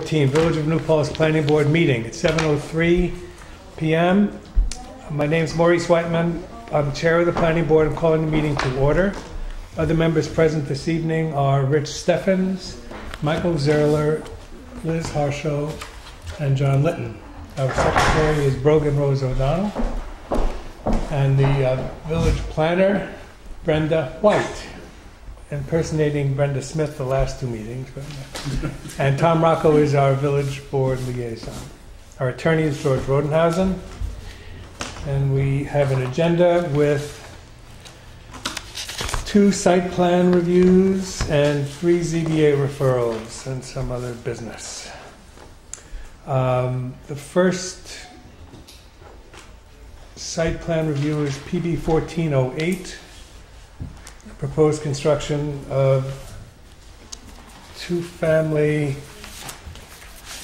14, Village of New Paltz Planning Board meeting at 7:03 PM. My name is Maurice Whitman. I'm Chair of the Planning Board. I'm calling the meeting to order. Other members present this evening are Rich Steffens, Michael Zerler, Liz Harshow, and John Litton. Our secretary is Brogan Rose O'Donnell. And the uh, village planner, Brenda White, impersonating Brenda Smith the last two meetings. And Tom Rocco is our village board liaison. Our attorney is George Rodenhausen. And we have an agenda with two site plan reviews and three ZBA referrals and some other business. Um, The first site plan review is PB 1408, proposed construction of two-family,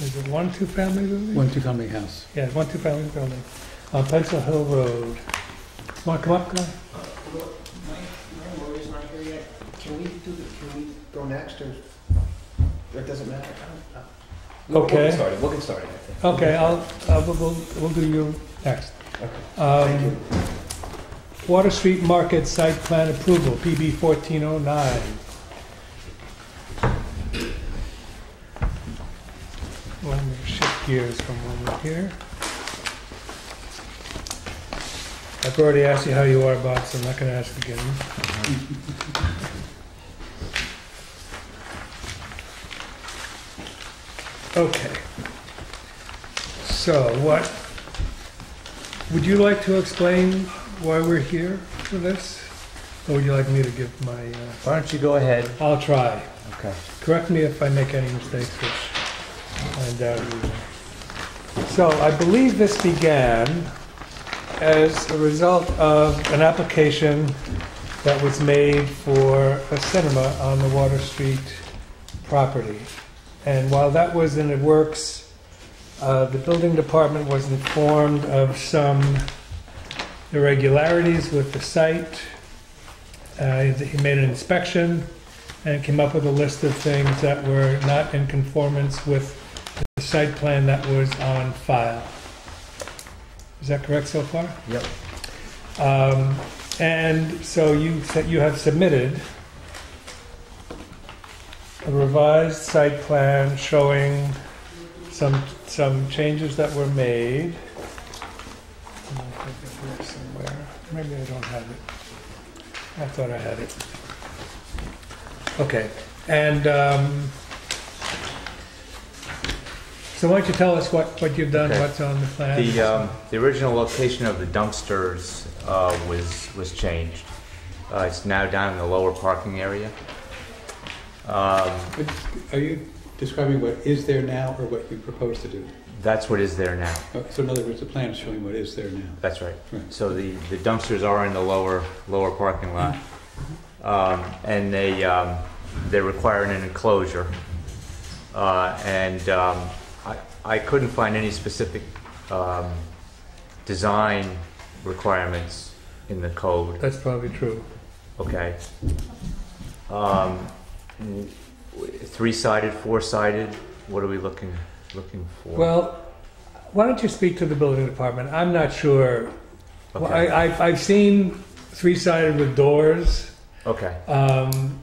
is it one two-family building? One two-family house. Yeah, one two-family building on Pencil Hill Road. Want to come up, guy? My, my lawyer's not here yet. Can we do, the- can we go next or, or it doesn't matter? I don't- uh, we'll- We'll Okay. get started, we'll get started, I think. Okay, I'll, uh, we'll, we'll- we'll do you next. Okay. Thank Um, you. Water Street Market Site Plan Approval, PB 1409. Let me shift gears from over here. I've already asked you how you are, Bob, so I'm not going to ask again. Okay. So what, would you like to explain why we're here for this? Or would you like me to give my, uh, Why don't you go ahead? I'll try. Okay. Correct me if I make any mistakes, which I doubt you will. So I believe this began as a result of an application that was made for a cinema on the Water Street property. And while that was in the works, uh, the building department was informed of some irregularities with the site. Uh, He made an inspection, and came up with a list of things that were not in conformance with the site plan that was on file. Is that correct so far? Yep. Um, And so you, said you have submitted a revised site plan showing some, some changes that were made. I think it's here somewhere. Maybe I don't have it. I thought I had it. Okay, and um, so why don't you tell us what, what you've done, Okay. what's on the plan? The, um, the original location of the dumpsters, uh, was, was changed. Uh, it's now down in the lower parking area. Um, Are you describing what is there now or what you propose to do? That's what is there now. So in other words, the plan is showing what is there now. That's right. Right. So the, the dumpsters are in the lower, lower parking lot. Um, and they, um, they require an enclosure. Uh, and, um, I, I couldn't find any specific, um, design requirements in the code. That's probably true. Okay. Um, w- three-sided, four-sided, what are we looking, looking for? Well, why don't you speak to the building department? I'm not sure. Well, Okay, I, I've, I've seen three-sided with doors. okay, Um,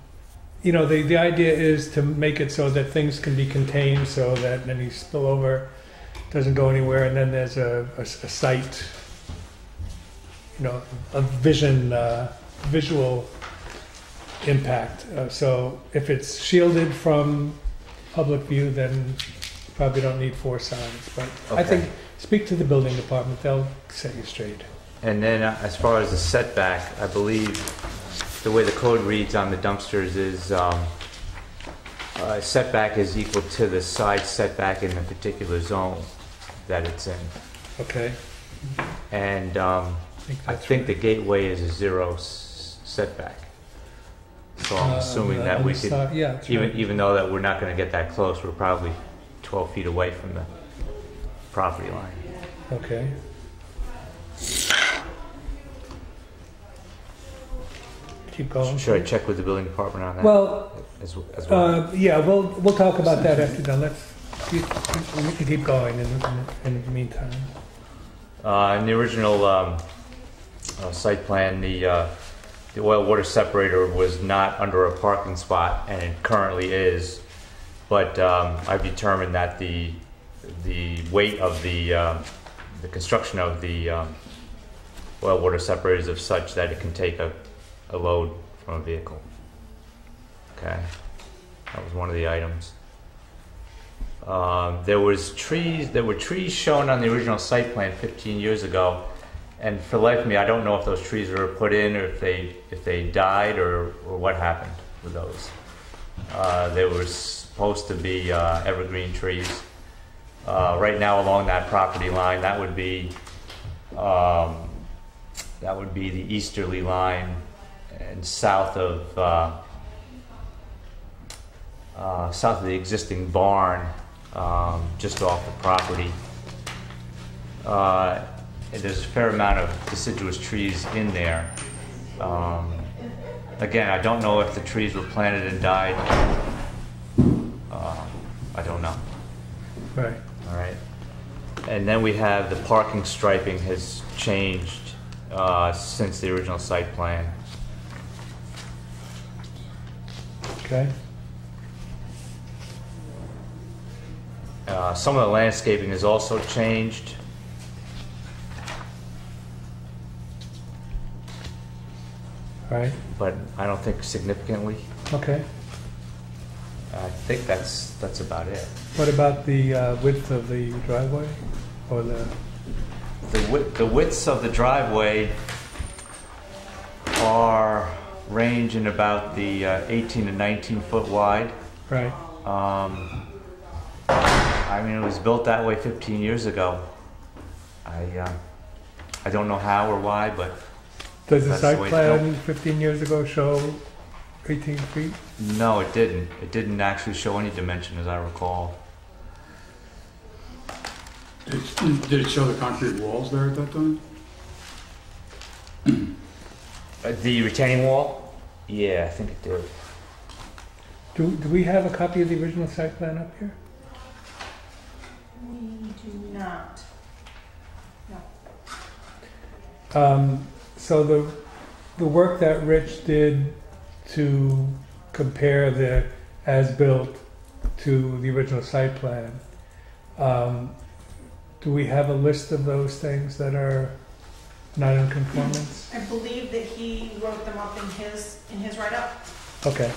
you know, the, the idea is to make it so that things can be contained so that any spillover doesn't go anywhere, and then there's a a site, you know, a vision, uh, visual impact. Uh, so if it's shielded from public view, then probably don't need four signs. But I Okay. think, speak to the building department, they'll set you straight. and then uh, as far as the setback, I believe the way the code reads on the dumpsters is, um, uh, setback is equal to the side setback in the particular zone that it's in. Okay? And, um, think I that's think right. the gateway is a zero s- setback. So I'm Uh, assuming on that the we could, side- Yeah, that's even, right. even though that we're not gonna get that close, we're probably twelve feet away from the property line. Okay. Keep going. Should I check with the building department on that? Well, As, as well? uh, yeah, we'll, we'll talk about that after done. Let's you, you can keep going in, the- in the meantime. Uh, in the original, um, uh, site plan, the, uh, the oil water separator was not under a parking spot, and it currently is. But, um, I've determined that the, the weight of the, um, the construction of the, um, oil water separators is of such that it can take a, a load from a vehicle. Okay, that was one of the items. Um, there was trees, there were trees shown on the original site plan 15 years ago, and for life of me, I don't know if those trees were put in or if they, if they died or, or what happened with those. Uh, they were supposed to be uh, evergreen trees. Uh, right now along that property line, that would be, um, that would be the easterly line and south of, uh, uh, south of the existing barn, um, just off the property. Uh, there's a fair amount of deciduous trees in there. Um, again, I don't know if the trees were planted and died. Uh, I don't know. Right. All right. And then we have the parking striping has changed uh, since the original site plan. Okay. Uh, Some of the landscaping has also changed. Right. but I don't think significantly. Okay. I think that's, that's about it. What about the uh, width of the driveway or the? The width, the widths of the driveway are range in about the uh, 18 to 19 foot wide. Right. Um, I mean, it was built that way 15 years ago. I, uh, I don't know how or why, but Does the That's the site way plan 15 years ago show 18 feet? no, it didn't. It didn't actually show any dimension as I recall. Did it- did it show the concrete walls there at that time? Uh, The retaining wall? Yeah, I think it did. Do, do we have a copy of the original site plan up here? We do not. Um, so the, the work that Rich did to compare the as-built to the original site plan, um, do we have a list of those things that are not in conformance? I believe that he wrote them up in his, in his write-up. Okay.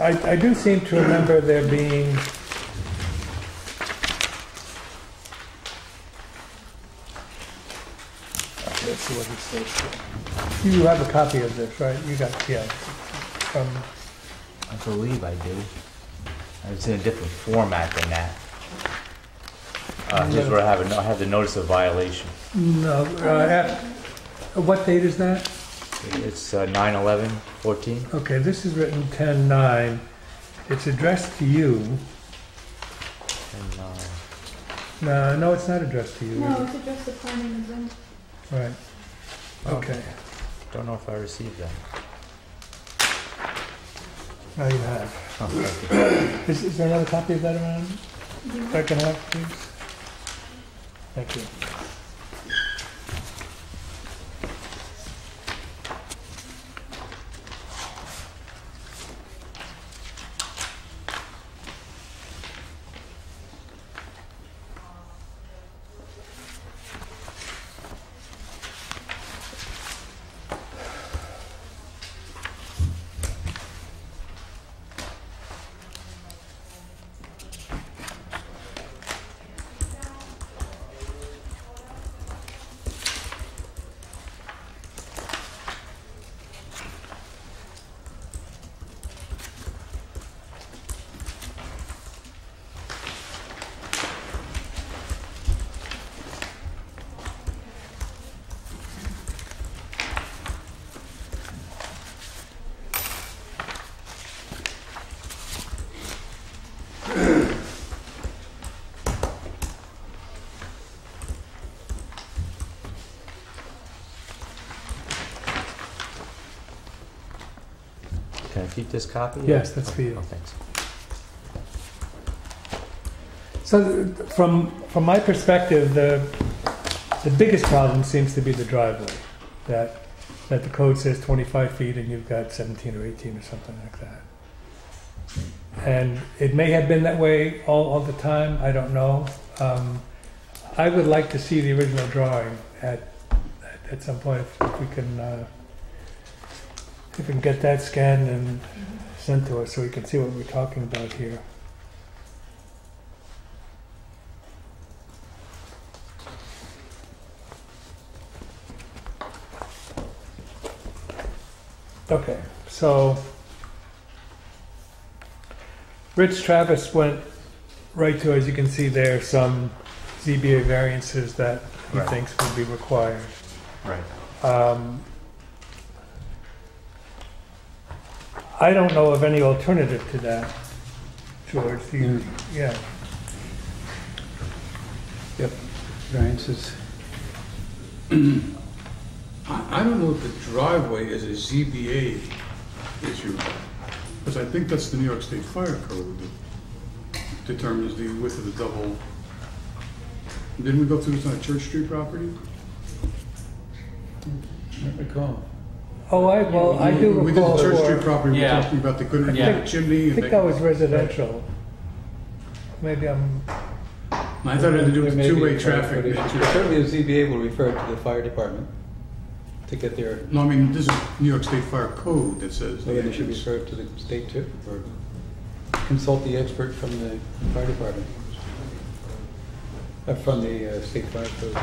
I, I do seem to remember there being. Let's see what it says. You have a copy of this, right? You got, yeah. From, I believe I do. It's in a different format than that. Uh, here's where I have, a, I have the notice of violation. no, uh, at- what date is that? It's uh, 9 11 14. Okay, this is written ten-nine. It's addressed to you. And, uh, No, no, it's not addressed to you. No, is it's addressed to planning and zoning. Right. Okay. don't know if I received that. Now you have. Oh, thank you. Is, is there another copy of that around Do you that I can have, please? Thank you. Keep this copy? Yes, that's for you. Oh, thanks. So from, from my perspective, the, the biggest problem seems to be the driveway. That, that the code says 25 feet and you've got 17 or 18 or something like that. And it may have been that way all, all the time, I don't know. Um, I would like to see the original drawing at, at- at some point if if we can, uh, we can get that scanned and sent to us so we can see what we're talking about here. Okay, so Rich Travis went right to, as you can see there, some ZBA variances that he Right. thinks would be required. Right. Um, I don't know of any alternative to that, George. Do you, mm. yeah. Variances. I, I don't know if the driveway is a ZBA issue, because I think that's the New York State Fire Code that determines the width of the double. Didn't we go through this on a Church Street property? I don't recall. Oh, I, well, I do We did recall the Church Street for, property, we're Yeah. talking about the couldn't Yeah. have chimney. I and think they- that was residential. Maybe I'm, I thought it had to do with There may be two-way traffic. code issue. Certainly the ZBA will refer to the fire department to get their, No, I mean, this is New York State Fire Code that says. maybe they should refer to the state too, or consult the expert from the fire department. Uh, from the uh, state fire code.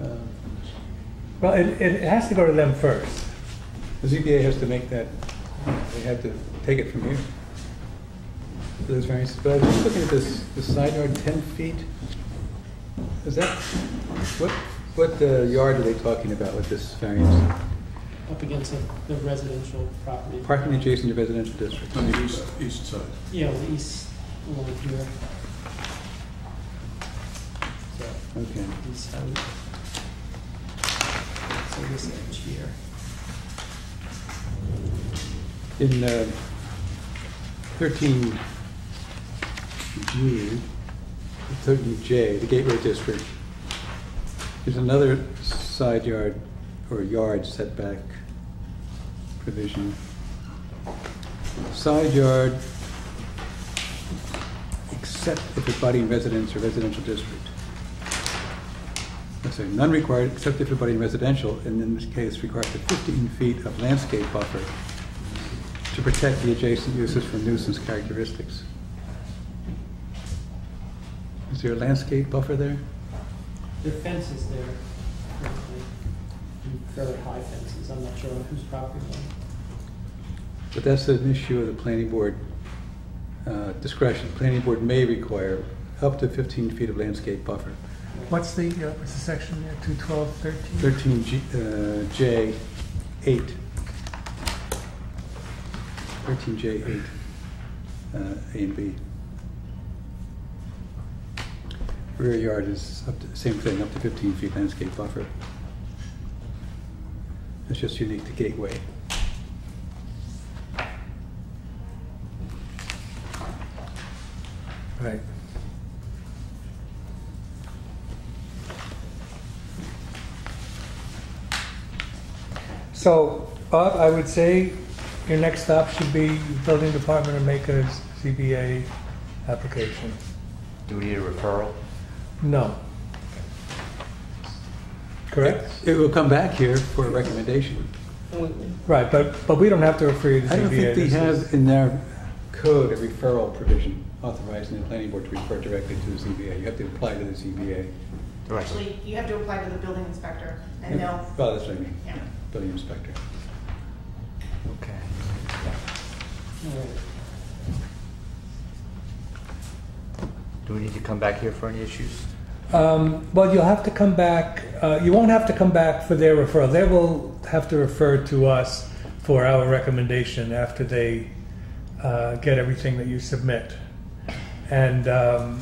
Um, well, it, it has to go to them first. The ZBA has to make that, they have to take it from here. Those variances, but I was just looking at this, the side yard, ten feet. Is that, what, what uh, yard are they talking about with this variance? up against the- the residential property. Parking adjacent to residential district. On the east, east side. Yeah, the east, along here. So, Okay. east side. So this edge here. In uh, thirteen G, thirteen J, the Gateway District, there's another side yard or yard setback provision. Side yard, except if abutting residence or residential district. I say none required except if abutting residential, and in this case requires a fifteen feet of landscape buffer to protect the adjacent uses from nuisance characteristics. Is there a landscape buffer there? There are fences there, currently. Fairly high fences, I'm not sure on whose property. But that's an issue of the planning board uh, discretion. Planning board may require up to 15 feet of landscape buffer. What's the, uh, what's the section there, 212, 13? 13 G, uh, J 8. 13 J 8, uh, A and B. Rear yard is up to, same thing, up to 15 feet landscape buffer. It's just unique to Gateway. Right. So, Bob, I would say your next stop should be building department and make a ZBA application. Do we need a referral? No. Correct? It will come back here for a recommendation. Right, but, but we don't have to refer you to ZBA. I don't think they This is- have in their code a referral provision authorizing the planning board to refer directly to the ZBA. You have to apply to the ZBA. Right. Actually, you have to apply to the building inspector, and they'll, Well, that's what I mean, yeah. Building inspector. Okay. Do we need to come back here for any issues? Um, Well, you'll have to come back, uh, you won't have to come back for their referral. They will have to refer to us for our recommendation after they uh, get everything that you submit. And um,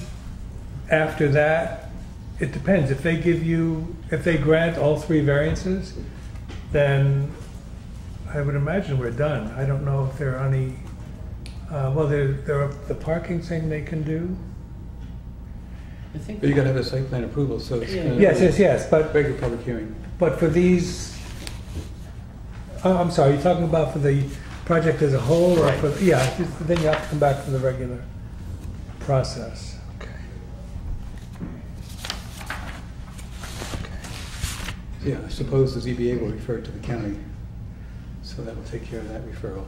after that, it depends. If they give you, if they grant all three variances, then I would imagine we're done. I don't know if there are any, uh, well, there, there are the parking thing they can do. I think. But you gotta have a site plan approval, so it's. Yeah. gonna Yes, be yes, yes, but, Regular public hearing. but for these, oh, I'm sorry, you're talking about for the project as a whole or for, yeah, just- then you have to come back for the regular process. Yeah, I suppose the ZBA will refer it to the county, so that will take care of that referral.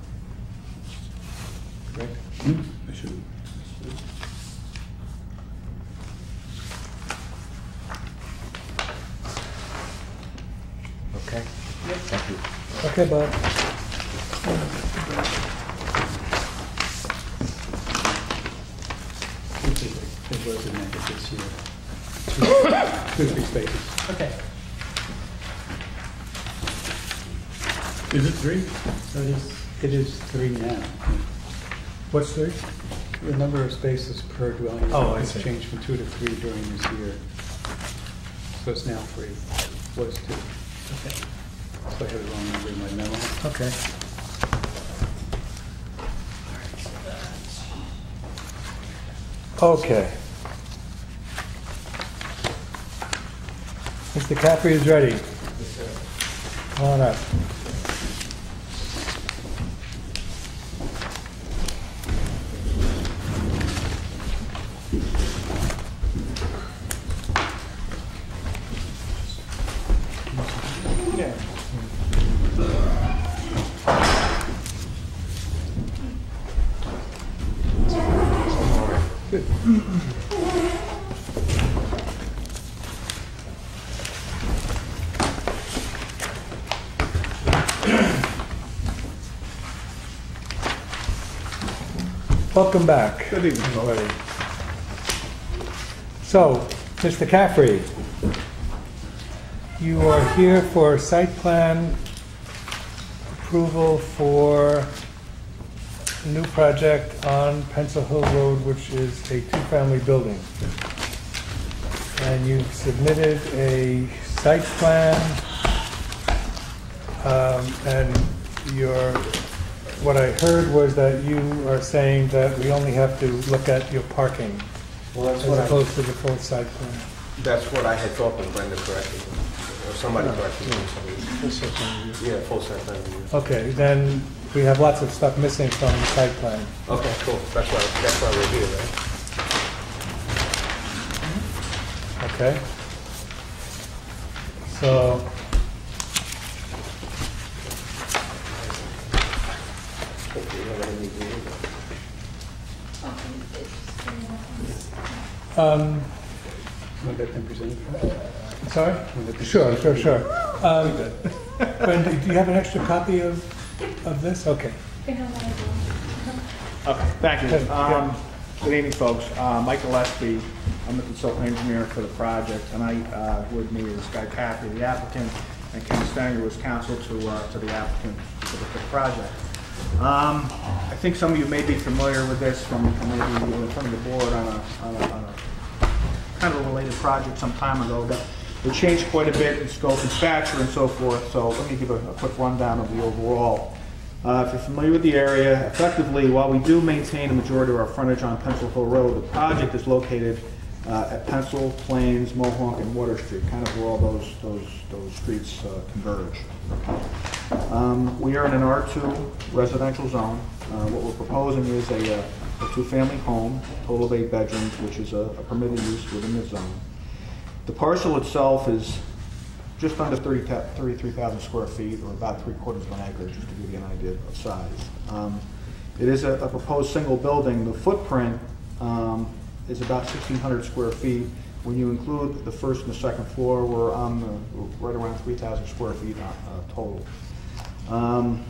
Correct? Hmm, I should. Okay? Thank you. Okay, Bob. It was in that this year. Two, two, three spaces. Okay, Is it three? it is, It is three now. What's three? The number of spaces per dwelling Oh, I has see. changed from two to three during this year. So it's now three, was two. okay. So I have the wrong number in my memo. Okay. Okay. Mr. Caffrey is ready. Come on up. Welcome back. Good evening. everybody. So, Mr. Caffrey, you are here for site plan approval for a new project on Pencil Hill Road, which is a two-family building. And you've submitted a site plan, um, and your, what I heard was that you are saying that we only have to look at your parking Well, that's as what I, opposed to the full site plan. that's what I had thought when Brenda corrected me, or somebody corrected me. Yeah, full site plan review. Okay, then we have lots of stuff missing from the site plan. Okay, cool, that's why, that's why we're here, right? Okay? So, Hopefully, we're gonna need to- um, Want that then presented? sorry? Want that then Sure, sure, presented? sure. Um, Brenda, do you have an extra copy of, of this? Okay. Okay, thank Good, you. Um, Good evening, folks. Uh, Mike Gillespie, I'm the consultant engineer for the project. Tonight, uh, with me is Guy Caffrey, the applicant, and Ken Stanger was counsel to, uh, to the applicant for the for the project. Um, I think some of you may be familiar with this from, from maybe you were in front of the board on a, on a, on a kind of a related project some time ago, but it changed quite a bit in scope and stature and so forth, so let me give a, a quick rundown of the overall. Uh, if you're familiar with the area, effectively, while we do maintain a majority of our frontage on Pencil Hill Road, the project is located uh, at Pencil, Plains, Mohawk, and Water Street, kind of where all those, those, those streets uh, converge. Um, We are in an R2 residential zone. Uh, What we're proposing is a, uh, a two-family home, total of eight bedrooms, which is a a permitted use within the zone. The parcel itself is just under 30 33,000 square feet, or about three quarters of an acre, just to give you an idea of size. Um, It is a a proposed single building. The footprint um, is about 1,600 square feet. When you include the first and the second floor, we're on the, right around 3,000 square feet uh, total. Um,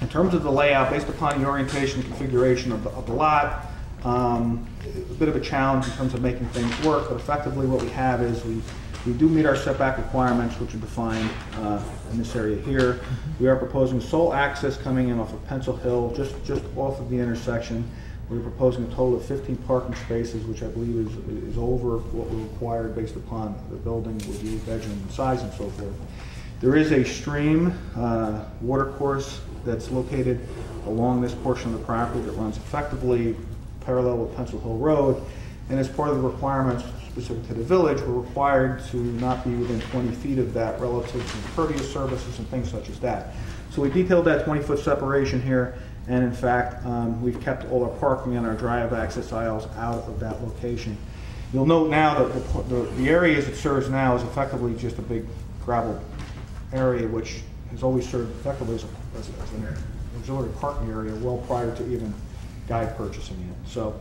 In terms of the layout, based upon the orientation and configuration of the, of the lot, um, a bit of a challenge in terms of making things work, but effectively what we have is we, we do meet our setback requirements, which are defined uh, in this area here. We are proposing sole access coming in off of Pencil Hill, just, just off of the intersection. We're proposing a total of 15 parking spaces, which I believe is, is over what we required based upon the building the bedroom size and so forth. There is a stream, uh, water course that's located along this portion of the property that runs effectively parallel with Pencil Hill Road. And as part of the requirements specific to the village, we're required to not be within 20 feet of that relative to impervious services and things such as that. So we detailed that 20-foot separation here, and in fact, um, we've kept all our parking and our drive access aisles out of that location. You'll note now that the, the, the area as it serves now is effectively just a big gravel area, which has always served effectively as, a, as, as an auxiliary parking area well prior to even guy purchasing it. So,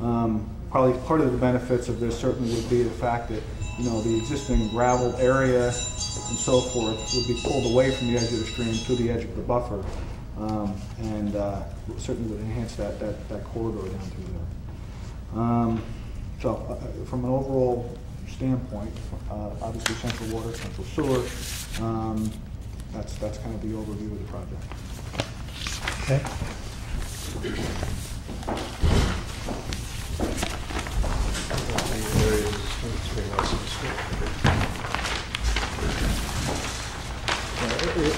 um, probably part of the benefits of this certainly would be the fact that, you know, the existing gravel area and so forth would be pulled away from the edge of the stream to the edge of the buffer. Um, and, uh, certainly would enhance that, that, that corridor down through there. Um, So, uh, from an overall standpoint, uh, obviously central water, central sewer, um, that's, that's kind of the overview of the project. Okay.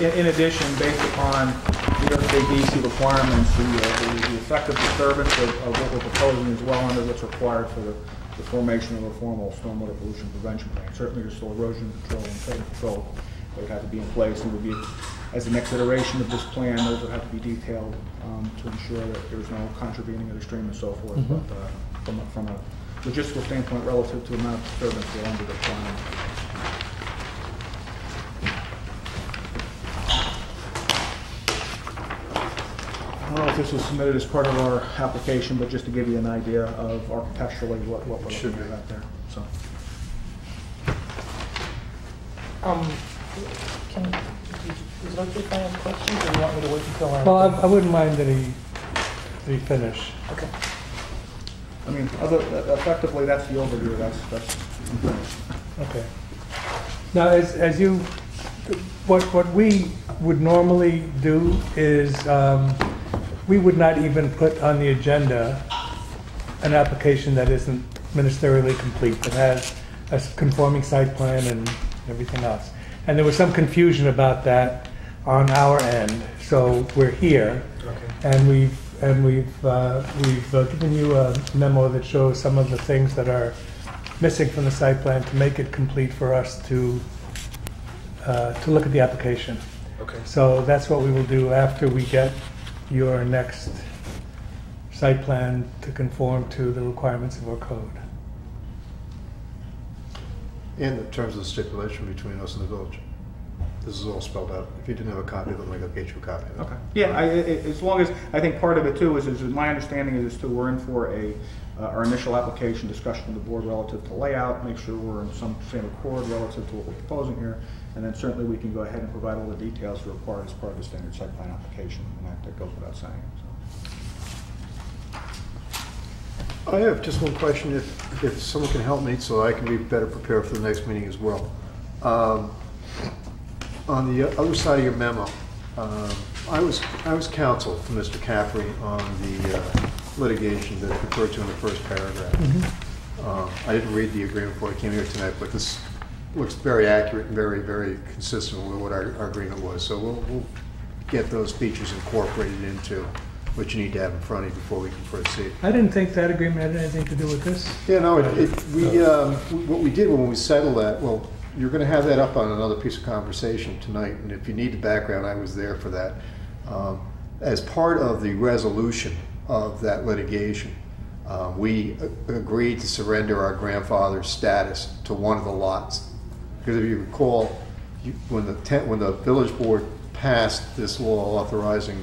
In in addition, based upon the York State DEC requirements, the uh, the- the effective disturbance of of what we're proposing is well under what's required for the the formation of a formal stormwater pollution prevention plan. Certainly, there's still erosion control and sediment control that would have to be in place and would be, as the next iteration of this plan, those would have to be detailed um, to ensure that there's no contravening of the stream and so forth. But uh, from a- from a logistical standpoint, relative to amount of disturbance, we're under the plan. I don't know if this was submitted as part of our application, but just to give you an idea of architecturally what, what we're looking at out there, so. Um, can, is it okay if I have questions, or you want me to wait until I? Well, I, I wouldn't mind that he, that he finish. Okay. I mean, other, effectively, that's the overview, that's, that's, Okay. Now, as, as you, what, what we would normally do is, um, we would not even put on the agenda an application that isn't ministerially complete, that has a conforming site plan and everything else. And there was some confusion about that on our end, so we're here. And we've, and we've, uh, we've uh, given you a memo that shows some of the things that are missing from the site plan to make it complete for us to, uh, to look at the application. Okay. So that's what we will do after we get your next site plan to conform to the requirements of our code. In terms of the stipulation between us and the village. This is all spelled out. If you didn't have a copy of it, I'll get you a copy of it. okay. Yeah, I, I- as long as, I think part of it too is, is my understanding is too, we're in for a, uh, our initial application discussion with the board relative to layout, make sure we're in some same accord relative to what we're proposing here, and then certainly we can go ahead and provide all the details required as part of the standard site plan application, and that, that goes without saying, so. I have just one question, if, if someone can help me, so I can be better prepared for the next meeting as well. Um, On the other side of your memo, um, I was, I was counsel to Mr. Caffrey on the uh, litigation that's referred to in the first paragraph. Um, I didn't read the agreement before I came here tonight, but this looks very accurate and very, very consistent with what our, our agreement was. So we'll, we'll get those features incorporated into what you need to have in front of you before we can proceed. I didn't think that agreement had anything to do with this. Yeah, no, it, it, we, um, what we did when we settled that, well, you're gonna have that up on another piece of conversation tonight, and if you need the background, I was there for that. Um, As part of the resolution of that litigation, uh, we agreed to surrender our grandfather's status to one of the lots. Because if you recall, you, when the, ten- when the village board passed this law authorizing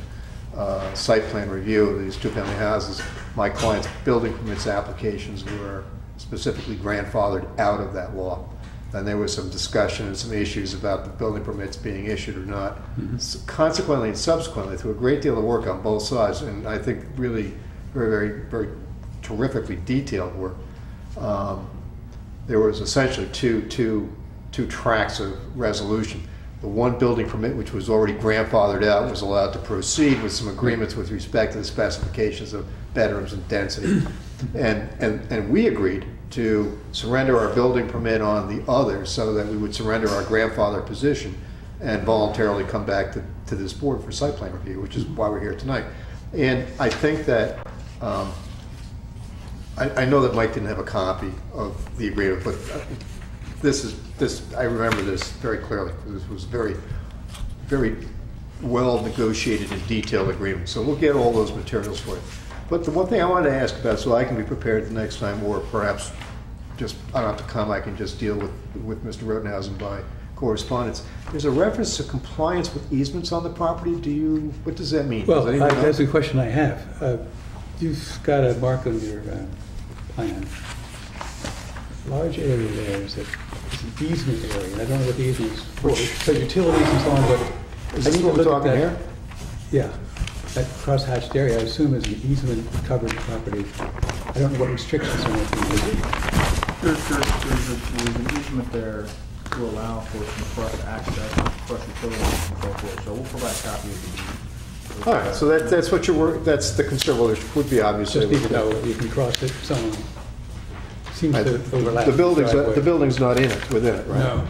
uh, site plan review of these two-family houses, my client's building permits applications were specifically grandfathered out of that law. And there was some discussion and some issues about the building permits being issued or not. S- Consequently and subsequently, through a great deal of work on both sides, and I think really very, very, very terrifically detailed work, um, there was essentially two, two, two tracks of resolution. The one building permit, which was already grandfathered out, was allowed to proceed with some agreements with respect to the specifications of bedrooms and density. And, and, and we agreed to surrender our building permit on the other so that we would surrender our grandfather position and voluntarily come back to, to this board for site plan review, which is why we're here tonight. And I think that, um, I, I know that Mike didn't have a copy of the agreement, but this is, this, I remember this very clearly. This was very, very well negotiated and detailed agreement. So we'll get all those materials for you. But the one thing I wanted to ask about, so I can be prepared the next time, or perhaps just, I don't have to come, I can just deal with, with Mr. Rodenhausen by correspondence. There's a reference to compliance with easements on the property. Do you, what does that mean? Well, I- that's a question I have. Uh, You've got a mark on your uh, plan. Large area there is a- is an easement area, and I don't know what the easement is for. So utilities and so on, but. Is I this need to what we're look at talking that. here? Yeah, that crosshatched area, I assume is an easement covered property. I don't know what restrictions are on it. There's, there's, there's a- there's an easement there to allow for some cross access, cross utilities and so forth, so we'll provide a copy of the deed. All right, so that, that's what you're, wor- that's the concern, well, there would be obviously. Just need to know whether you can cross it, so on. Seems Right, to overlap. The building's, driveway. the building's not in it, within it, right? No.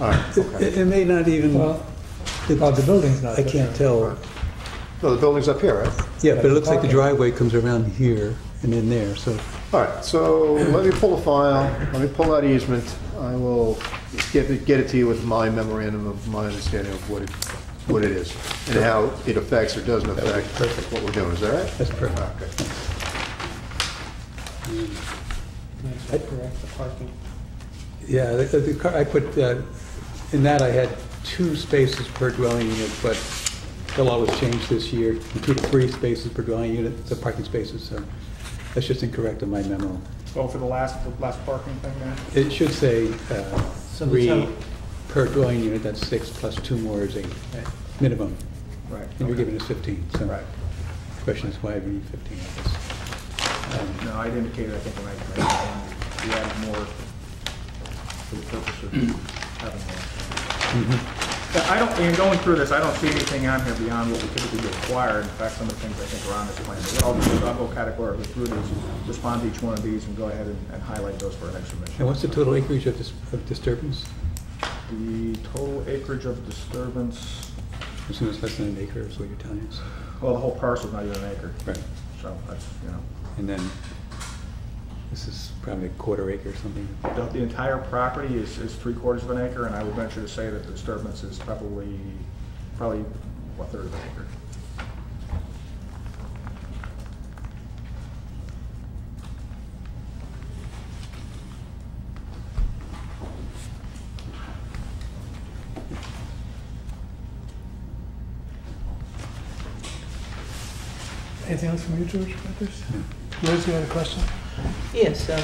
All right, It okay. it- it may not even, Well, oh, the building's not. I can't tell. No, the building's up here, right? Yeah, but it looks like the driveway comes around here and in there, so. All right, so let me pull a file, let me pull that easement. I will get it, get it to you with my memorandum of my understanding of what it, what it is and how it affects or doesn't affect what we're doing. Is that right? That's perfect. Okay. That's correct, the parking. Yeah, the, the, the car- I put, uh, in that I had two spaces per dwelling unit, but the law was changed this year, from two to three spaces per dwelling unit, the parking spaces, so that's just incorrect in my memo. Oh, for the last, the last parking thing there? It should say, uh, So the three total- per dwelling unit, that's six, plus two more is eight, minimum. Right. And you're giving us fifteen, so. Right. Question is why we need fifteen, I guess. Um, No, I'd indicated, I think, when I, I- we added more for the purpose of having more. Yeah, I don't, in going through this, I don't see anything on here beyond what we typically require. In fact, some of the things I think are on this plan. But what I'll do is I'll go categorically through these, respond to each one of these, and go ahead and and highlight those for our next submission. And what's the total acreage of dis, of disturbance? The total acreage of disturbance, I assume it's less than an acre, is what you're telling us. well, the whole parcel's not even an acre, Right. so that's, you know. And then, this is probably a quarter acre or something. The, the entire property is, is three quarters of an acre, and I would venture to say that the disturbance is probably, probably one third of an acre. Anything else from you, George, about this? Liz, you had a question? Yes, um,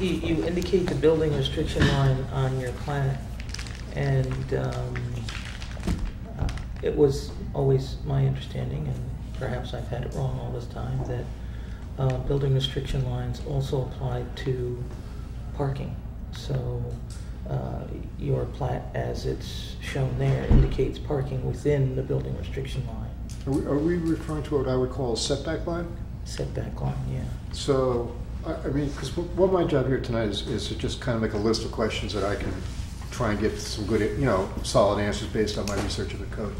you, you indicate the building restriction line on your plan, and, um, uh, it was always my understanding, and perhaps I've had it wrong all this time, that, uh, building restriction lines also apply to parking. So, uh, your plat, as it's shown there, indicates parking within the building restriction line, Are we, are we referring to what I would call a setback line? Setback on, yeah. So, I, I mean, because what my job here tonight is, is to just kind of make a list of questions that I can try and get some good, you know, solid answers based on my research of the code.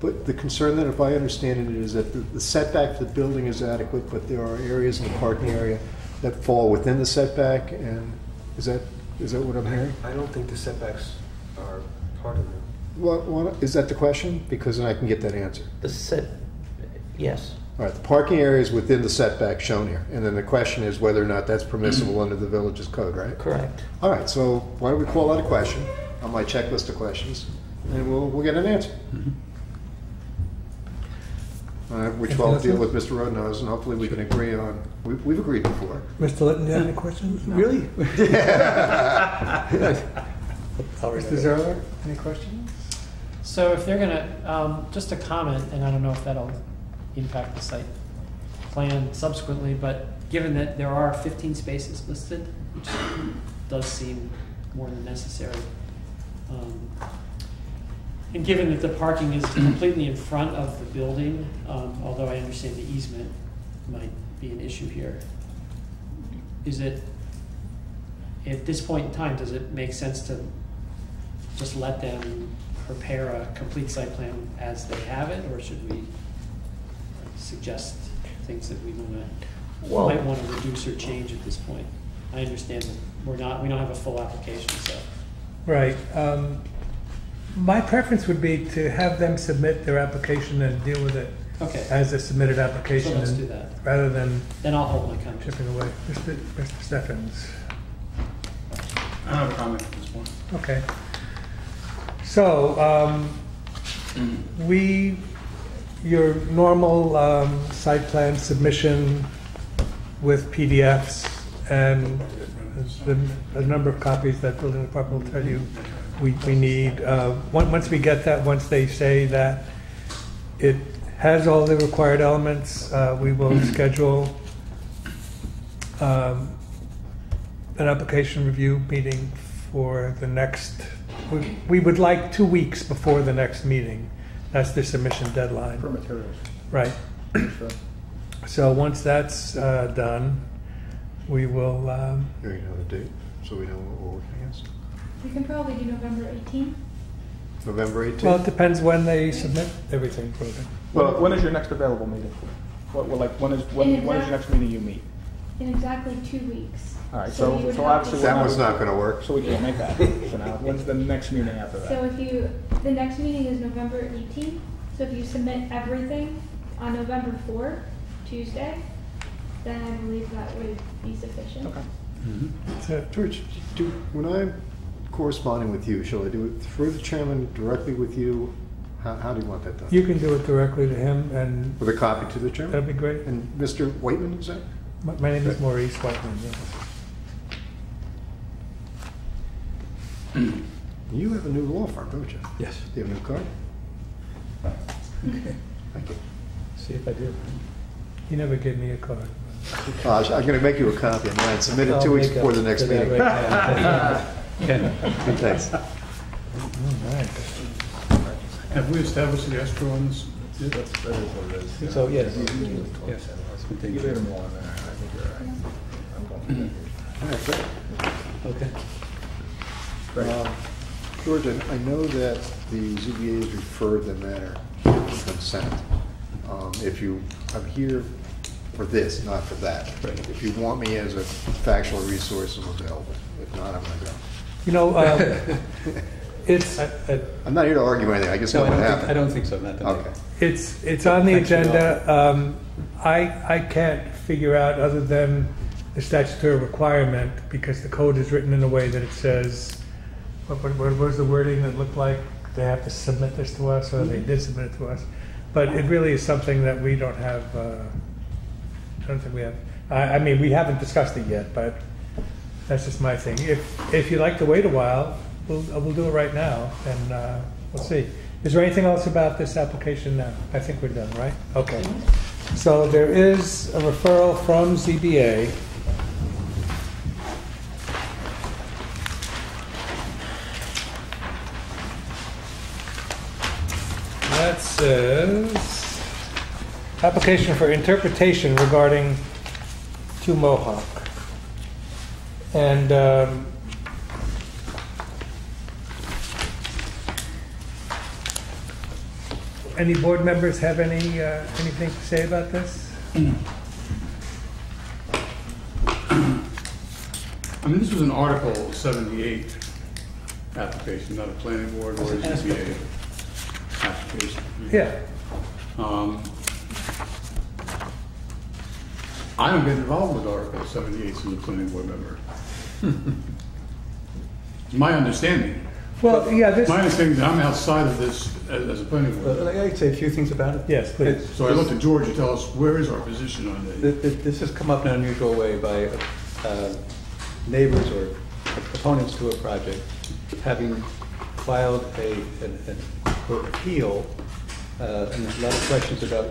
But the concern that, if I understand it, is that the- the setback for the building is adequate, but there are areas in the parking area that fall within the setback, and is that, is that what I'm hearing? I don't think the setbacks are part of it. What, what, is that the question? Because then I can get that answer. The set, yes. All right, the parking area is within the setback shown here, and then the question is whether or not that's permissible under the village's code, right? Correct. All right, so why don't we call that a question on my checklist of questions, and we'll, we'll get an answer. Uh, which I'll deal with Mr. Rodenhausen, and hopefully we can agree on, we- we've agreed before. Mr. Litton, you have any questions? No. Really? I'll Mr. remember. Zerler, any questions? So if they're gonna, um, just a comment, and I don't know if that'll impact the site plan subsequently, but given that there are fifteen spaces listed, which does seem more than necessary. um, And given that the parking is completely in front of the building, um, although I understand the easement might be an issue here, is it, at this point in time, does it make sense to just let them prepare a complete site plan as they have it, or should we suggest things that we wanna, Well- might wanna reduce or change at this point? I understand that we're not, we don't have a full application, so. Right. um, My preference would be to have them submit their application and deal with it Okay, as a submitted so application. let's and- do that. Rather than Then I'll hold my comment. chipping away. Mr. Mr. Stephens. I don't have a comment at this point. Okay. So, um, we, your normal um, site plan submission with PDFs and the, a number of copies that building department will tell you we, we need. Uh, Once we get that, once they say that it has all the required elements, uh, we will schedule um, an application review meeting for the next, we- we would like two weeks before the next meeting. That's the submission deadline. For materials. Right. Sure. So once that's uh, done, we will, um, Here you know the date, so we know what we're working against. We can probably do November 18th. November 18th? well, it depends when they submit everything for them. Well, when is your next available meeting? What, well, like, when is, when, when is your next meeting you meet? In exactly two weeks. All right, So so, would so have obviously. to- we're That one's not gonna work. So we can't make that. So now, when's the next meeting after that? So that? if you, the next meeting is November 18th, so if you submit everything on November 4th, Tuesday, then I believe that would be sufficient. Okay. Mm-hmm. So, George, do, when I'm corresponding with you, shall I do it through the chairman, directly with you? How, how do you want that done? You can do it directly to him, and With a copy to the chairman? that'd be great. And Mr. Whitman, is that? My my name is Maurice Whiteman, yes. You have a new law firm, don't you? Yes. Do you have a new card? Okay. Thank you. See if I do. He never gave me a card. Uh, I'm gonna make you a copy of mine, submit it I'll two weeks before the next meeting. right. Yeah. Good, thanks. All right. Have we established the escrow on this? That's, that is what it is. So, yes, yes. All right, great. Okay. Great. Um, George, I I know that the ZBA has referred the matter to consent. Um, If you, I'm here for this, not for that. Right. If you want me as a factual resource, I'm available. If not, I'm gonna go. You know, um, it's, I- I- I'm not here to argue anything, I just know No, I what don't think, I happened. don't think so, not tonight. Okay. It's, it's on the Thanks the agenda. Um, I, I can't figure out, other than the statutory requirement, because the code is written in a way that it says, what, what, what was the wording that looked like? They have to submit this to us, or they did submit it to us. But it really is something that we don't have, uh, I don't think we have, I, I mean, we haven't discussed it yet, but that's just my thing. If, if you'd like to wait a while, we'll, uh, we'll do it right now, and, uh, we'll see. Is there anything else about this application now? I think we're done, right? Okay. So there is a referral from ZBA. That says, application for interpretation regarding to Mohawk. And um, any board members have any, uh, anything to say about this? I mean, this was an Article 78 application, not a planning board or a ZBA application. Yeah, Um, I don't get involved with Article 78 as a planning board member. My understanding. well, yeah, this, My understanding is that I'm outside of this as as a planning Well, board. I'd like to say a few things about it. yes, please. So I looked at George to tell us, where is our position on Th- this? th- This has come up in an unusual way by uh, neighbors or opponents to a project having filed a, an an, quote, appeal, uh, and there's a lot of questions about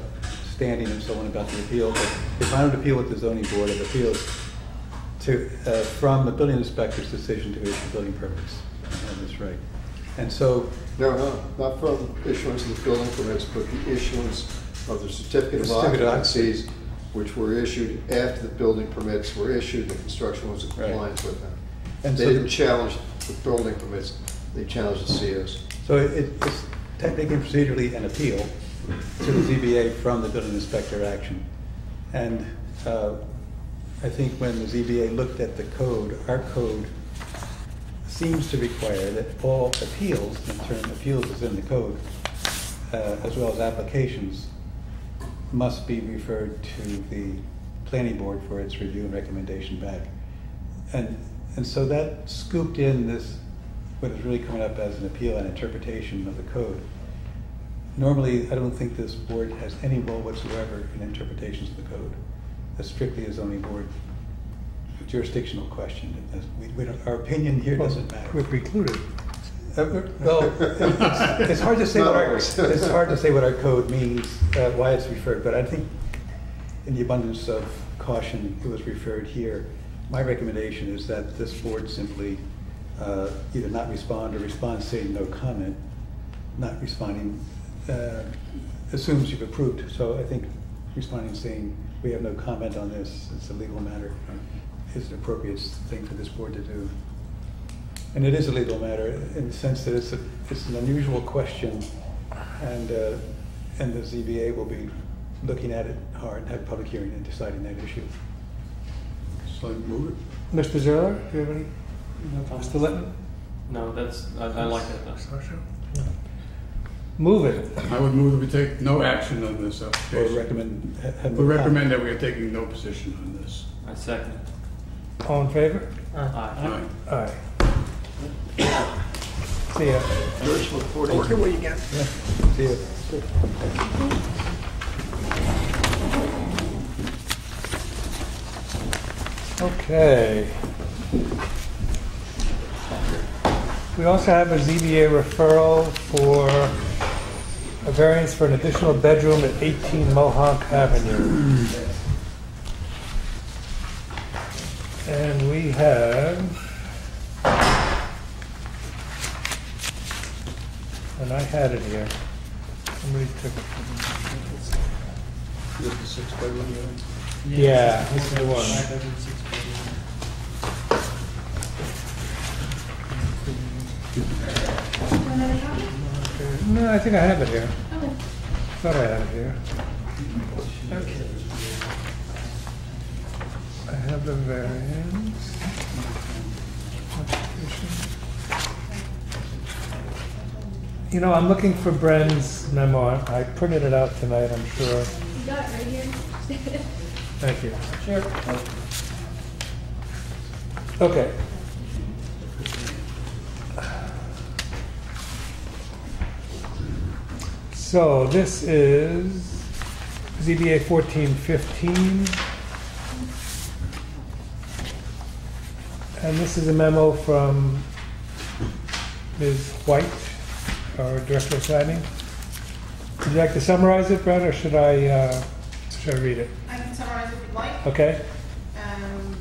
standing and so on about the appeal, but they filed an appeal with the zoning board of appeals to, uh, from the building inspector's decision to issue building permits this right. And so, No, no, not from issuance of the building permits, but the issuance of the certificate of Certificate of occupancies, which were issued after the building permits were issued, the construction was in Right. compliance with them. And They so didn't the- challenge the building permits, they challenged the COs. So it, it's technically and procedurally an appeal to the ZBA from the building inspector action. And uh, I think when the ZBA looked at the code, our code seems to require that all appeals, in term appeals is in the code, uh, as well as applications, must be referred to the planning board for its review and recommendation back. And, and so that scooped in this, what is really coming up as an appeal and interpretation of the code. Normally, I don't think this board has any role whatsoever in interpretations of the code. That's strictly a zoning board jurisdictional question. We- we don't- Our opinion here doesn't matter. We're precluded. Uh, Well, it's it's hard to say what our, it's hard to say what our code means, uh, why it's referred, but I think in the abundance of caution, it was referred here. My recommendation is that this board simply uh, either not respond or respond saying no comment. Not responding uh, assumes you've approved, so I think responding saying we have no comment on this, it's a legal matter, is an appropriate thing for this board to do. And it is a legal matter in the sense that it's, a, it's an unusual question, and, uh, and the ZBA will be looking at it hard and have a public hearing and deciding that issue. So move it. Mr. Zeller, do you have any? No comments. Mr. Litton? No, that's, I, I like that. Sasha? Move it. I would move that we take no action on this Or application. recommend. ha- have We no recommend that we are taking no position on this. I second it. All in favor? Aye. Aye. Aye. See ya. comment. Yeah, see you. Okay. We also have a ZBA referral for a variance for an additional bedroom at 18 Mohawk Avenue. And we have, and I had it here. Somebody took it from me. Is this the six bedroom unit? Yeah, this is the one. Five bedroom, six bedroom. No, I think I have it here. Okay. Thought I had it here. Okay. I have the variance. You know, I'm looking for Bren's memo. I printed it out tonight, I'm sure. You got it right here. Thank you. Sure. Okay. So this is ZBA fourteen fifteen. And this is a memo from Ms. White, our Director of Planning. Would you like to summarize it, Brent, or should I, uh, should I read it? I can summarize if you'd like. Okay? Um,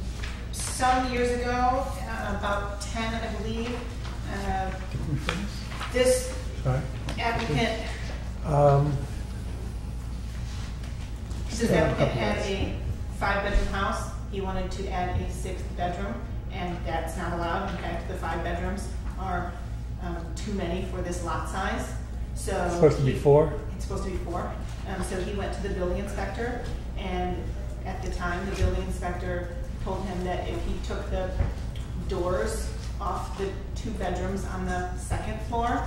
Some years ago, uh, about 10, I believe, uh, this Sorry. applicant, Um, this applicant had a five-bedroom house. He wanted to add a sixth bedroom, and that's not allowed. In fact, the five bedrooms are um, too many for this lot size, so. It's supposed to be four? It's supposed to be four. Um, so he went to the building inspector, and at the time, the building inspector told him that if he took the doors off the two bedrooms on the second floor,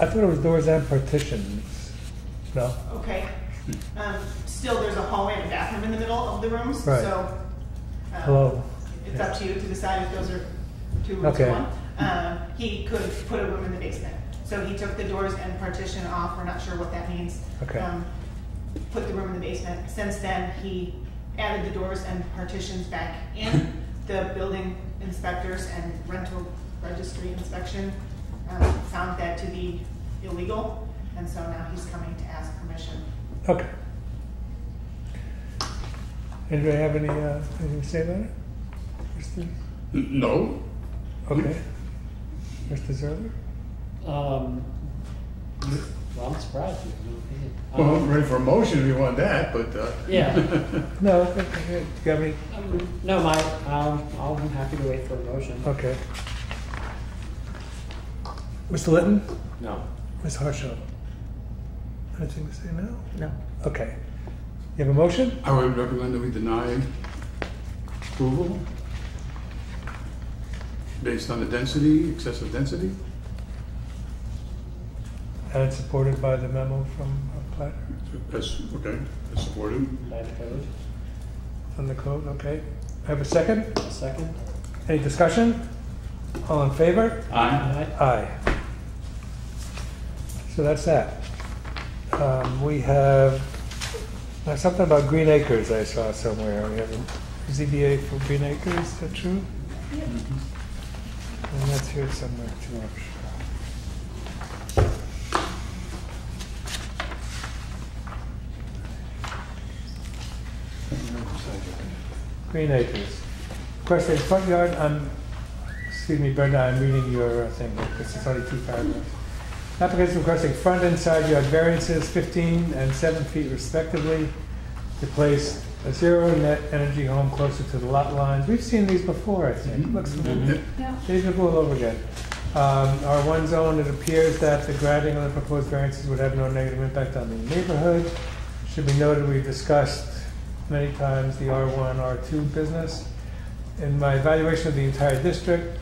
I thought it was doors and partitions. No? okay, um, still, there's a hallway and a bathroom in the middle of the rooms, Right. so. um, Hello? It's up to you to decide if those are two rooms Okay. or one. Um, he could put a room in the basement. So he took the doors and partition off, we're not sure what that means. Okay. Um, Put the room in the basement. Since then, he added the doors and partitions back in. The building inspectors and rental registry inspection um, found that to be illegal, and so now he's coming to ask permission. Okay. Anybody have any, uh, anything to say about it? Mr. No? Okay. Mr. Zerler? Um, well, I'm surprised you have no opinion. Well, I'm Um, ready for a motion if you want that, but, uh. Yeah. No, okay, okay. do you have any? Um, No, my, um, I'll be happy to wait for a motion. Okay. Mr. Litton? No. Ms. Harshaw? Anything to say now? No. Okay. You have a motion? I would recommend that we deny approval based on the density, excessive density. And it's supported by the memo from uh, Platter As, okay, as supported. By the code. on the code, okay. I have a second? A second? Any discussion? All in favor? Aye. Aye. So that's that. Um, We have, uh, something about Green Acres I saw somewhere. We have a ZBA for Green Acres, is that true? And that's here somewhere too, I'm sure. Green Acres. Question, front yard, I'm, excuse me, Brenda, I'm reading your uh, thing, this is only two paragraphs. Application requesting front and side yard variances, 15 and 7 feet respectively, to place a zero net energy home closer to the lot lines. We've seen these before, I think. Looks familiar. Yeah. These are all over again. Um, R1 zone, it appears that the granting of the proposed variances would have no negative impact on the neighborhood. Should be noted, we've discussed many times the R1, R2 business. In my evaluation of the entire district,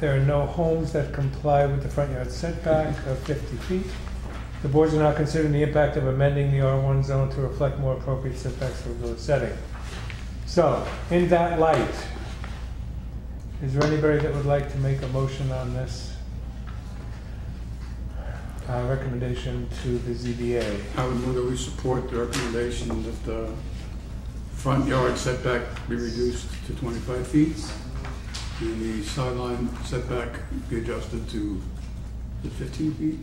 there are no homes that comply with the front yard setback of 50 feet. The boards are not considering the impact of amending the R1 zone to reflect more appropriate setbacks for village setting. So, in that light, is there anybody that would like to make a motion on this uh, recommendation to the ZBA? I would move that we support the recommendation that the front yard setback be reduced to 25 feet and the sideline setback be adjusted to the 15 feet.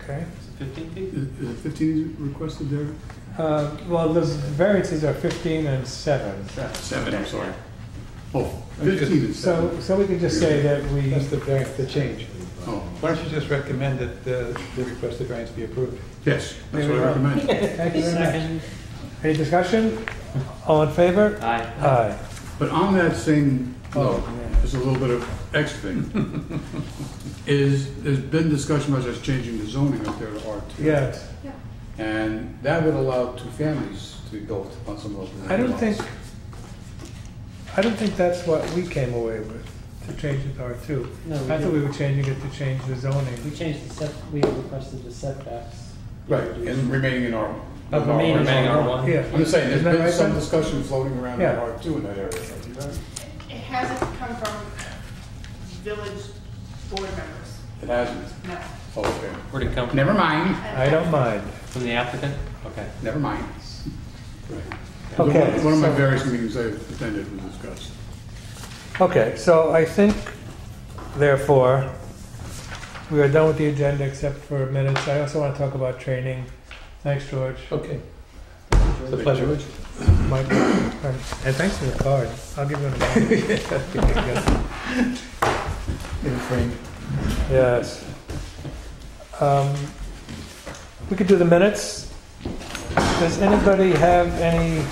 Okay. Fifteen feet? Is is it 15 requested there? Uh, Well, the variances are 15 and 7. Seven, I'm sorry. Oh, 15 and So, 7. so we could just say that we, That's the variance, the change. Oh, Why don't you just recommend that the the requested variance be approved? yes, that's what I recommend. thank you very much. Second? Any discussion? All in favor? Aye. Aye. But on that same Oh, note, yeah. there's a little bit of extra thing. Is, there's been discussion about just changing the zoning up there to R2. Yes. And that would allow two families to be built on some of those. I don't think, I don't think that's what we came away with, to change it to R2. No, we I thought didn't. we were changing it to change the zoning. We zoning. changed the set, we requested the setbacks. Right, and remaining in R. Uh, remaining in Remaining R1. R1. Yeah. I'm just saying, there's Isn't that been right, some Ben? discussion floating around in Yeah. R2 in that area. don't you think? It hasn't come from village board members, It hasn't. no. Oh, okay. Where'd it come from? Never mind, I don't mind. From the applicant? Okay. never mind. Okay, One of my so- various meetings I've attended was discussed. Okay, so I think, therefore, we are done with the agenda except for minutes. I also want to talk about training. Thanks, George. Okay. It's a pleasure. Mike, and and thanks for the card. I'll give him a In frame. Yes. Um, We could do the minutes. Does anybody have any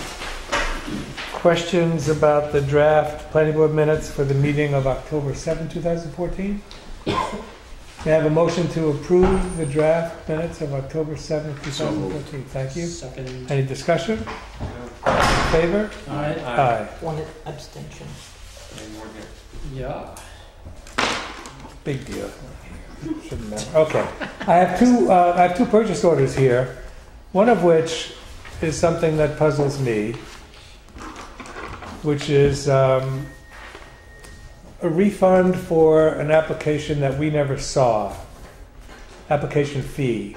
questions about the draft planning board minutes for the meeting of October 7, 2014? May I have a motion to approve the draft minutes of October 7, 2014? Thank you. Second. Any discussion? In favor? Aye. Aye. One abstention. Any more here? Yeah. Big deal. Shouldn't matter. Okay. I have two, uh, I have two purchase orders here, one of which is something that puzzles me, which is um, a refund for an application that we never saw, application fee.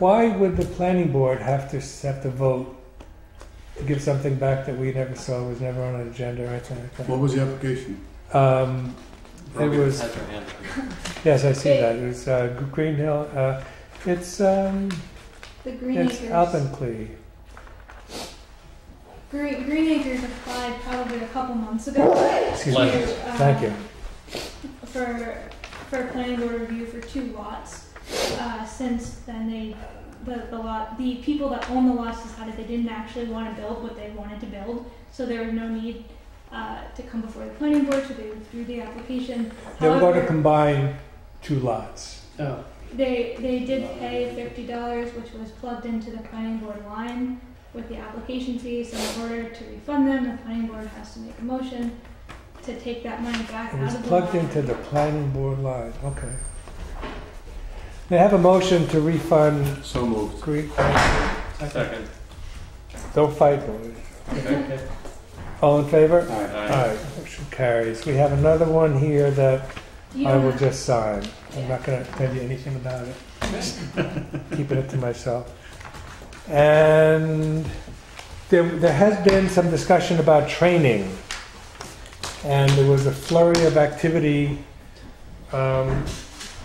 Why would the planning board have to, have to vote to give something back that we never saw, was never on an agenda or anything like What was the application? Um, It Robbie was- has her hand up. Yes, I see that. It was uh, Green Hill. Uh, it's um, The Green it's Acres. Alpenclay. Green, Green Acres applied probably a couple months ago. Excuse to, me. uh, Thank you. For, for planning board review for two lots. Uh, since then, they, the, the lot, the people that own the lots decided they didn't actually want to build what they wanted to build. So there was no need, uh, to come before the planning board, so they withdrew the application. They were going to combine two lots. Oh, they they did pay fifty dollars, which was plugged into the planning board line with the application fee. So in order to refund them, the planning board has to make a motion to take that money back It out was of the plugged line. into the planning board line, okay. May I have a motion to refund So moved. Greek, Second. don't fight, boys. Okay. All in favor? Aye. Aye, motion carries. We have another one here that You I don't will have- just sign. I'm not gonna tell you anything about it. Keeping it to myself. And there, there has been some discussion about training. And there was a flurry of activity, um,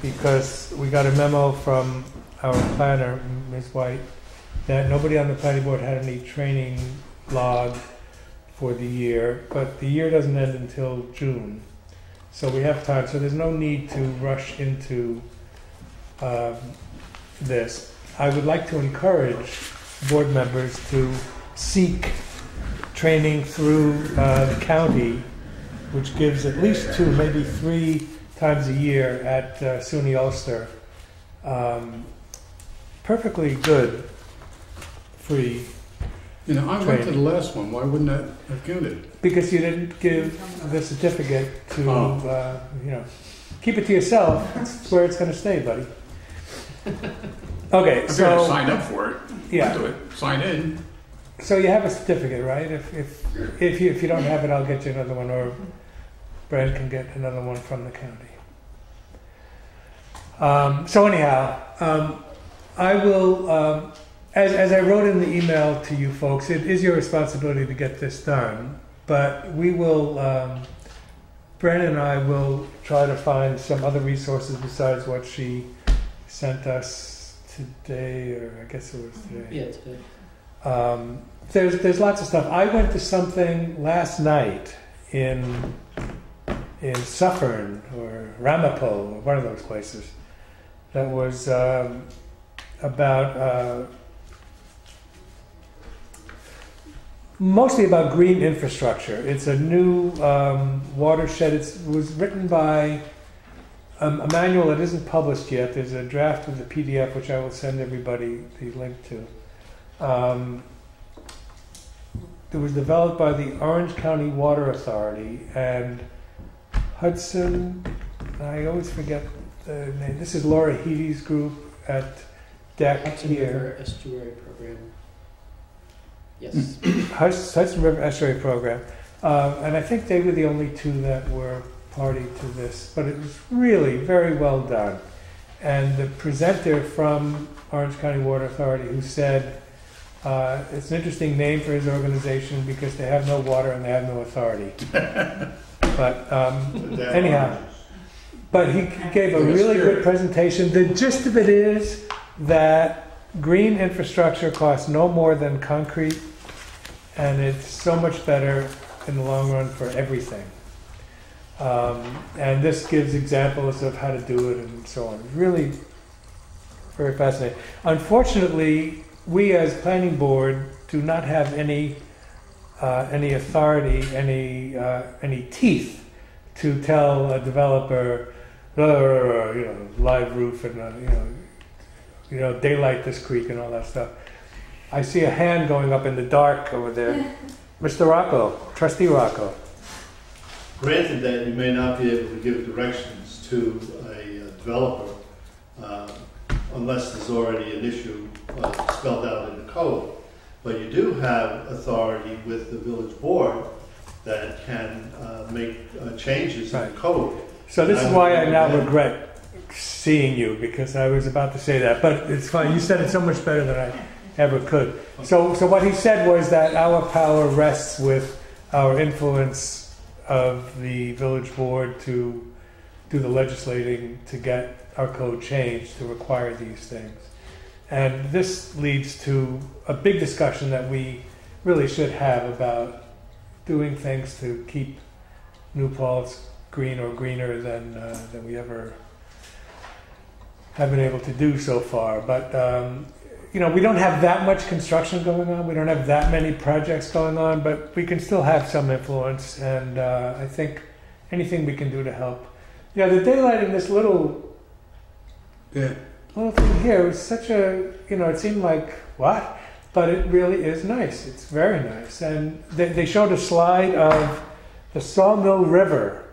because we got a memo from our planner, Ms. White, that nobody on the planning board had any training log for the year, but the year doesn't end until June. So we have time, so there's no need to rush into um, this. I would like to encourage board members to seek training through uh, the county, which gives at least two, maybe three times a year at uh, SUNY Ulster. Um, perfectly good, free, You know, I went to the last one, why wouldn't that have counted? because you didn't give the certificate to, Oh. uh, you know, keep it to yourself. That's where it's going to stay, buddy. Okay, so sign up for it. yeah, Do it, sign in. so you have a certificate, right? If if if you if you don't have it, I'll get you another one, or Brad can get another one from the county. Um, so anyhow, um, I will. Um, as, as I wrote in the email to you folks, it is your responsibility to get this done, but we will. Um, Bren and I will try to find some other resources besides what she sent us today, or I guess it was today. Yeah, it's good. Um, there's there's lots of stuff. I went to something last night in in Suffern or Ramapo, or one of those places, that was um, about uh, mostly about green infrastructure. It's a new um, watershed. It was written by um, a manual that isn't published yet. There's a draft of the PDF which I will send everybody the link to. Um, it was developed by the Orange County Water Authority and Hudson. I always forget the name. This is Laura Heady's group at DEC Hudson here. River Estuary Program. Yes. Hudson River Estuary Program. Uh, and I think they were the only two that were party to this, but it was really very well done. And the presenter from Orange County Water Authority who said uh, it's an interesting name for his organization because they have no water and they have no authority. but um, anyhow, but he gave a really good presentation. The gist of it is that green infrastructure costs no more than concrete, and it's so much better in the long run for everything. Um, and this gives examples of how to do it and so on. Really very fascinating. Unfortunately, we as planning board do not have any uh, any authority, any uh, any teeth to tell a developer, "Uh, you know, live roof and uh, you know, you know, daylight this creek and all that stuff. I see a hand going up in the dark over there. Mr. Rocco, Trustee Rocco. Granted that you may not be able to give directions to a uh, developer uh, unless there's already an issue uh, spelled out in the code, but you do have authority with the village board that can uh, make uh, changes in the code. So this is uh, why I now regret seeing you because I was about to say that, but it's fine. You said it so much better than I ever could. So, so what he said was that our power rests with our influence of the village board to do the legislating to get our code changed to require these things. And this leads to a big discussion that we really should have about doing things to keep New Paltz green or greener than uh, than we ever have been able to do so far. But um, you know, we don't have that much construction going on. We don't have that many projects going on, but we can still have some influence. And uh, I think anything we can do to help. Yeah, the daylight in this little Yeah, little thing here was such a, you know, it seemed like, what? But it really is nice. It's very nice. And they, they showed a slide of the Sawmill River,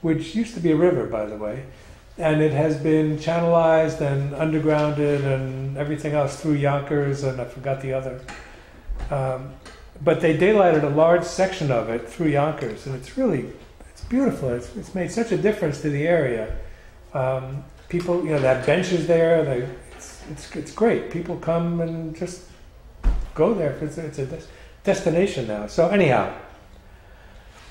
which used to be a river, by the way. And it has been channelized and undergrounded and everything else through Yonkers, and I forgot the other. Um, but they daylighted a large section of it through Yonkers, and it's really, it's beautiful. It's, it's made such a difference to the area. Um, people, you know, they have benches there. They, it's, it's, it's great. People come and just go there because it's a des- destination now. So anyhow,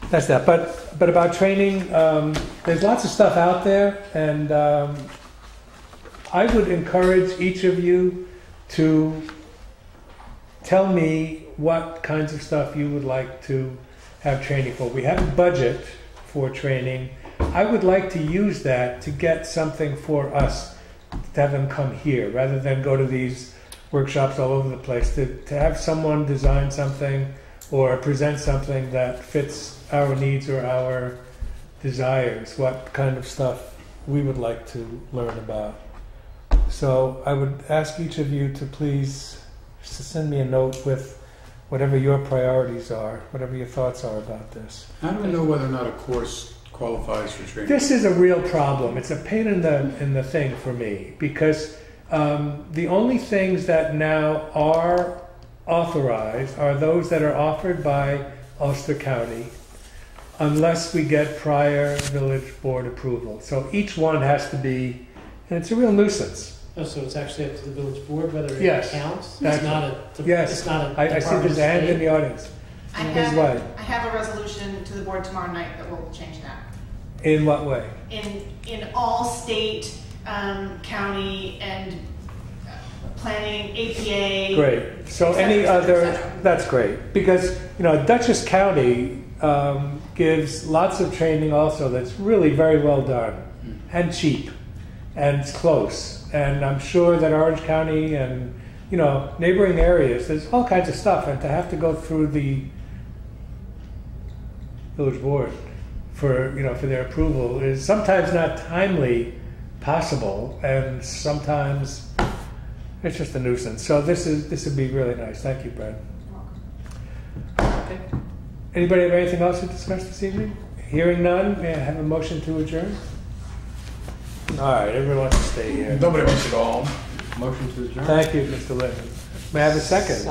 that's that. But but about training, um, there's lots of stuff out there, and um, I would encourage each of you to tell me what kinds of stuff you would like to have training for. We have a budget for training. I would like to use that to get something for us to have them come here rather than go to these workshops all over the place. To, to have someone design something or present something that fits our needs or our desires, what kind of stuff we would like to learn about. So I would ask each of you to please send me a note with whatever your priorities are, whatever your thoughts are about this. How do we know whether or not a course qualifies for training? This is a real problem. It's a pain in the in the thing for me because um, the only things that now are authorized are those that are offered by Ulster County, unless we get prior village board approval. So each one has to be, and it's a real nuisance. Oh, so it's actually up to the village board whether it Yes. counts? It's That's- not a, yes. it's not a I, I see Department there's of a hand in State? the audience. I Ms. have, I have a resolution to the board tomorrow night that will change that. in what way? In, in all state, um, county, and uh, planning, APA. Great. So et cetera, any et cetera, et other, cetera. that's great. Because, you know, Dutchess County um, gives lots of training also that's really very well done hmm. and cheap and it's close. And I'm sure that Orange County and, you know, neighboring areas, there's all kinds of stuff. And to have to go through the village board for, you know, for their approval is sometimes not timely possible and sometimes it's just a nuisance. So this is this would be really nice. Thank you, Brad. Okay. Anybody have anything else to discuss this evening? Hearing none, may I have a motion to adjourn? All right, everyone wants to stay here. Nobody wants to go home. Motion to adjourn. Thank you, Mr. Litton. May I have a second?